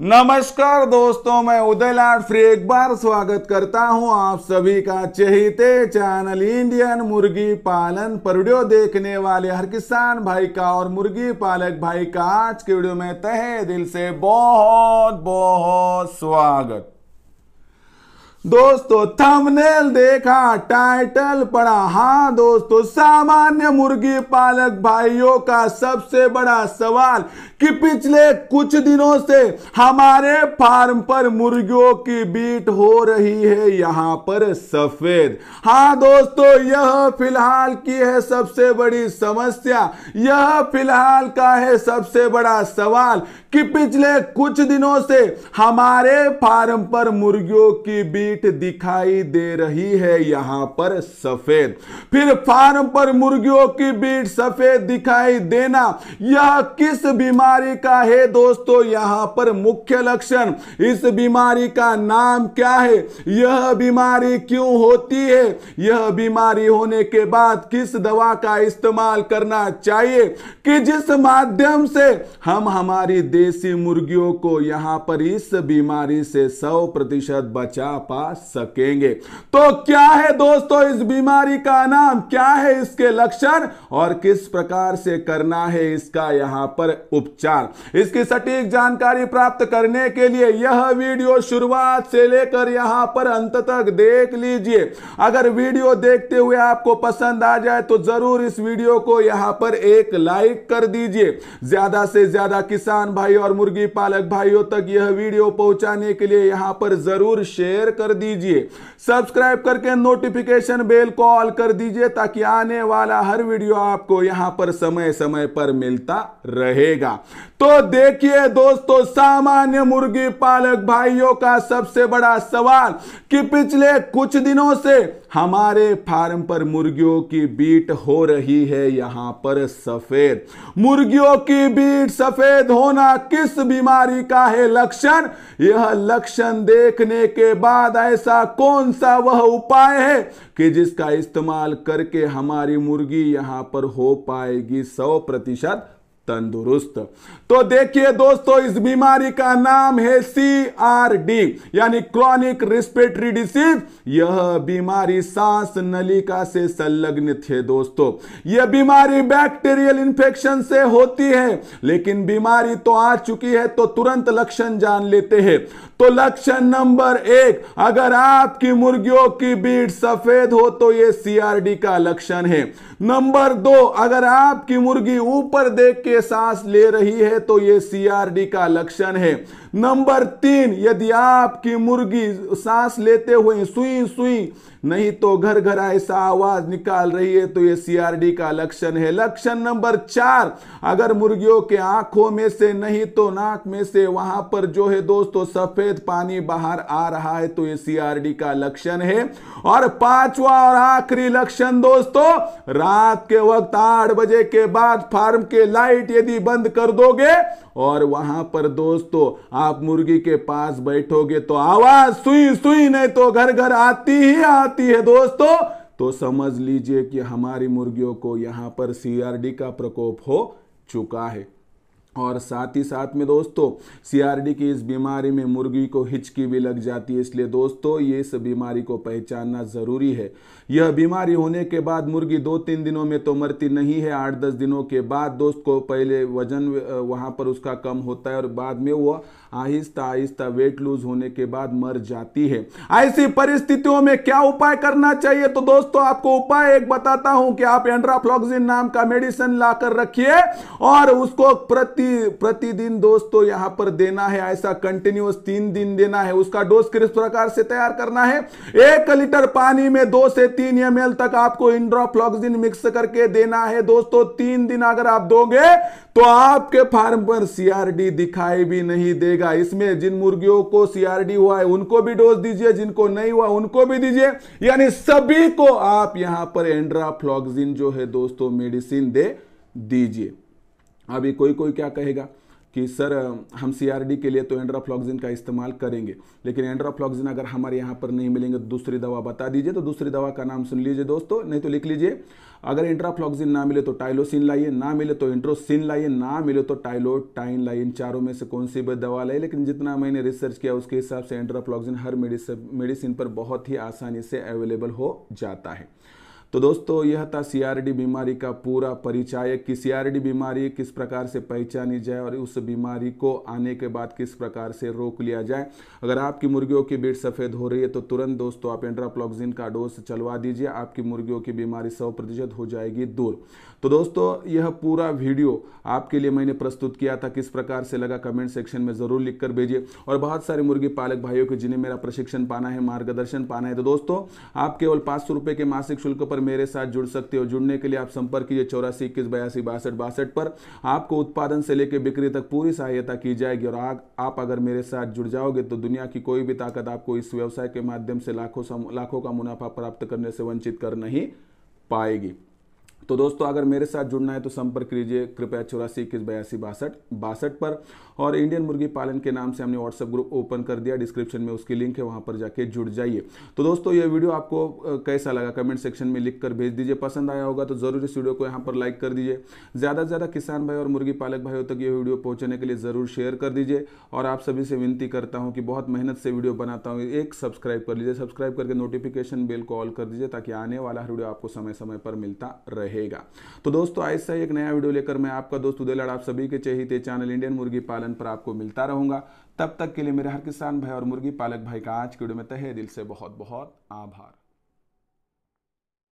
नमस्कार दोस्तों, मैं उदयलाल फ्री एक बार स्वागत करता हूँ आप सभी का चहिते चैनल इंडियन मुर्गी पालन पर। वीडियो देखने वाले हर किसान भाई का और मुर्गी पालक भाई का आज के वीडियो में तहे दिल से बहुत बहुत स्वागत। दोस्तों थंबनेल देखा टाइटल पढ़ा। हाँ दोस्तों, सामान्य मुर्गी पालक भाइयों का सबसे बड़ा सवाल कि पिछले कुछ दिनों से हमारे फार्म पर मुर्गियों की बीट हो रही है, यहाँ पर सफ़ेद। हाँ दोस्तों, यह फ़िलहाल की है सबसे बड़ी समस्या। यह फ़िलहाल का है सबसे बड़ा सवाल कि पिछले कुछ दिनों से हमारे फार्म पर मुर्गियों की बीट दिखाई दे रही है यहाँ पर सफ़ेद। फिर फार्म पर मुर्गियों की बीट सफ़ेद दिखाई देना, यह किस बीमारी का है दोस्तों? यहाँ पर मुख्य लक्षण, इस बीमारी का नाम क्या है? यह बीमारी क्यों होती है? यह बीमारी होने के बाद किस दवा का इस्तेमाल करना चाहिए? कि जिस माध्यम से हम हमारी देसी मुर्गियों को यहाँ पर इस बीमारी से 100 प्रतिशत बचा पा सकेंगे। तो क्या है दोस्तों इस बीमारी का नाम? क्या है इसके लक्षण? और किस प्रकार से करना है इसका यहाँ पर उपचार? इसकी सटीक जानकारी प्राप्त करने के लिए यह वीडियो शुरुआत से लेकर यहाँ पर अंत तक देख लीजिए। अगर वीडियो देखते हुए आपको पसंद आ जाए तो ज़रूर इस वीडियो को यहाँ पर एक लाइक कर दीजिए। ज़्यादा से ज़्यादा किसान भाई और मुर्गी पालक भाइयों तक यह वीडियो पहुँचाने के लिए यहाँ पर ज़रूर शेयर कर दीजिए। सब्सक्राइब करके नोटिफिकेशन बेल को ऑल कर दीजिए ताकि आने वाला हर वीडियो आपको यहाँ पर समय समय पर मिलता रहेगा। तो देखिए दोस्तों, सामान्य मुर्गी पालक भाइयों का सबसे बड़ा सवाल कि पिछले कुछ दिनों से हमारे फार्म पर मुर्गियों की बीट हो रही है, यहाँ पर सफ़ेद। मुर्गियों की बीट सफ़ेद होना किस बीमारी का है लक्षण? यह लक्षण देखने के बाद ऐसा कौन सा वह उपाय है कि जिसका इस्तेमाल करके हमारी मुर्गी यहाँ पर हो पाएगी सौ प्रतिशत? तंदुरुस्त। तो देखिए दोस्तों, इस बीमारी का नाम है सी आर डी यानी क्रॉनिक रिस्पिरेटरी डिसीज यह बीमारी सांस नलिका से संलग्न थे दोस्तों। यह बीमारी बैक्टीरियल इन्फेक्शन से होती है, लेकिन बीमारी तो आ चुकी है तो तुरंत लक्षण जान लेते हैं। तो लक्षण नंबर एक, अगर आपकी मुर्गियों की बीट सफ़ेद हो तो यह सीआरडी का लक्षण है। नंबर दो, अगर आपकी मुर्गी ऊपर देख के सांस ले रही है तो ये सीआरडी का लक्षण है। नंबर तीन, यदि आपकी मुर्गी सांस लेते हुए सुई सुई नहीं तो घर घर ऐसा आवाज़ निकाल रही है तो ये सीआरडी का लक्षण है। लक्षण नंबर चार, अगर मुर्गियों के आँखों में से नहीं तो नाक में से, वहाँ पर जो है दोस्तों सफ़ेद पानी बाहर आ रहा है तो ये सीआरडी का लक्षण है। और पांचवा और आखिरी लक्षण दोस्तों, रात के वक्त आठ बजे के बाद फार्म के लाइट यदि बंद कर दोगे और वहाँ पर दोस्तों, आप मुर्गी के पास बैठोगे तो आवाज़ सुई सुई नहीं तो घर घर आती ही आती है दोस्तों। तो समझ लीजिए कि हमारी मुर्गियों को यहाँ पर सीआरडी का प्रकोप हो चुका है। और साथ ही साथ में दोस्तों सीआरडी की इस बीमारी में मुर्गी को हिचकी भी लग जाती है, इसलिए दोस्तों, ये इस बीमारी को पहचानना ज़रूरी है। यह बीमारी होने के बाद मुर्गी दो तीन दिनों में तो मरती नहीं है आठ दस दिनों के बाद दोस्त को पहले वज़न वहाँ पर उसका कम होता है और बाद में वो आहिस्ता आहिस्ता वेट लूज होने के बाद मर जाती है। ऐसी परिस्थितियों में क्या उपाय करना चाहिए? तो दोस्तों, आपको उपाय एक बताता हूँ कि आप एंड्राफ्लॉक्सिन नाम का मेडिसिन लाकर रखिए और उसको प्रति प्रतिदिन दोस्तों यहाँ पर देना है, ऐसा कंटिन्यूस तीन दिन देना है, उसका डोज किस प्रकार से तैयार करना है? एक लीटर पानी में दो से तीन एम तक आपको इंड्राफ्लॉक्सिन मिक्स करके देना है। दोस्तों, तीन दिन अगर आप दोगे तो आपके फार्म पर सीआरडी दिखाई भी नहीं देगा। इसमें जिन मुर्गियों को सीआरडी हुआ है, उनको भी डोज दीजिए, जिनको नहीं हुआ, उनको भी दीजिए। यानी सभी को आप यहाँ पर एंड्राफ्लॉक्सिन जो है दोस्तों मेडिसिन दे दीजिए। अभी कोई कोई क्या कहेगा कि, सर, हम सीआरडी के लिए तो एंड्राफ्लॉक्सिन का इस्तेमाल करेंगे, लेकिन एंड्राफ्लॉक्सिन अगर हमारे यहाँ पर नहीं मिलेंगे तो दूसरी दवा बता दीजिए तो दूसरी दवा का नाम सुन लीजिए दोस्तों, नहीं तो लिख लीजिए, अगर इंट्राफ्लॉक्सिन ना मिले तो टाइलोसिन लाइए, ना मिले तो इंट्रोसिन लाइए, ना मिले तो टाइलोटाइन लाइए, इन चारों में से कौन सी भी दवा लाइए, लेकिन जितना मैंने रिसर्च किया उसके हिसाब से एंट्राफ्लॉक्सिन हर मेडिसिन पर बहुत ही आसानी से अवेलेबल हो जाता है। तो दोस्तों, यह था सीआरडी बीमारी का पूरा परिचय कि सीआरडी बीमारी किस प्रकार से पहचानी जाए और उस बीमारी को आने के बाद किस प्रकार से रोक लिया जाए। अगर आपकी मुर्गियों की बीट सफ़ेद हो रही है तो तुरंत दोस्तों आप एंड्राप्लॉक्सिन का डोज चलवा दीजिए। आपकी मुर्गियों की बीमारी सौ प्रतिशत हो जाएगी दूर। तो दोस्तों, यह पूरा वीडियो आपके लिए मैंने प्रस्तुत किया था। किस प्रकार से लगा, कमेंट सेक्शन में ज़रूर लिख कर भेजिए। और बहुत सारे मुर्गी पालक भाइयों के, जिन्हें मेरा प्रशिक्षण पाना है, मार्गदर्शन पाना है तो दोस्तों, आप केवल पाँच सौ रुपये के मासिक शुल्क पर मेरे साथ जुड़ सकते हो। जुड़ने के लिए आप संपर्क कीजिए चौरासी इक्कीस बयासी बासठ बासठ पर। आपको उत्पादन से लेकर बिक्री तक पूरी सहायता की जाएगी और आप अगर मेरे साथ जुड़ जाओगे तो दुनिया की कोई भी ताकत आपको इस व्यवसाय के माध्यम से लाखों लाखों का मुनाफा प्राप्त करने से वंचित कर नहीं पाएगी। तो दोस्तों, अगर मेरे साथ जुड़ना है तो संपर्क कीजिए। कृपया चौरासी इक्कीस बयासी बासठ बासठ पर। और इंडियन मुर्गी पालन के नाम से हमने व्हाट्सएप ग्रुप ओपन कर दिया। डिस्क्रिप्शन में उसकी लिंक है, वहाँ पर जाके जुड़ जाइए। तो दोस्तों, ये वीडियो आपको कैसा लगा? कमेंट सेक्शन में लिख कर भेज दीजिए। पसंद आया होगा तो ज़रूर इस वीडियो को यहाँ पर लाइक कर दीजिए। ज़्यादा से ज़्यादा किसान भाई और मुर्गी पालक भाइयों तक ये वीडियो पहुँचने के लिए ज़रूर शेयर कर दीजिए। और आप सभी से विनती करता हूँ कि बहुत मेहनत से वीडियो बनाता हूँ। एक सब्सक्राइब कर लीजिए। सब्सक्राइब करके नोटिफिकेशन बेल को ऑल कर दीजिए ताकि आने वाला वीडियो आपको समय समय पर मिलता रहेगा। तो दोस्तों ऐसा ही एक नया वीडियो लेकर मैं आपका दोस्त उदय लड़ सभी के चहेते चैनल इंडियन मुर्गी पालन पर आपको मिलता रहूँगा। तब तक के लिए मेरे हर किसान भाई और मुर्गी पालक भाई का आज के वीडियो में तहे दिल से बहुत बहुत आभार।